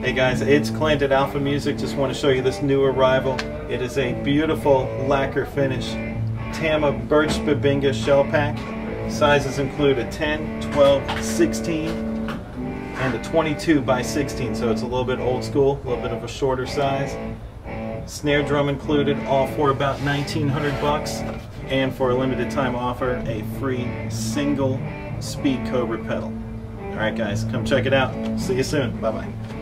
Hey guys, it's Clint at Alpha Music. Just want to show you this new arrival. It is a beautiful lacquer finish Tama Birch Bubinga shell pack. Sizes include a 10, 12, 16, and a 22 by 16, so it's a little bit old school, a little bit of a shorter size. Snare drum included, all for about 1900 bucks, and for a limited time offer, a free single speed Cobra pedal. Alright guys, come check it out. See you soon. Bye bye.